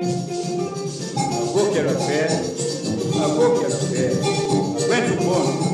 A boca era fé, a boca era fé. Aguenta o fome.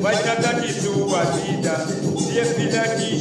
Vaya cantar de su vida, si es vida que.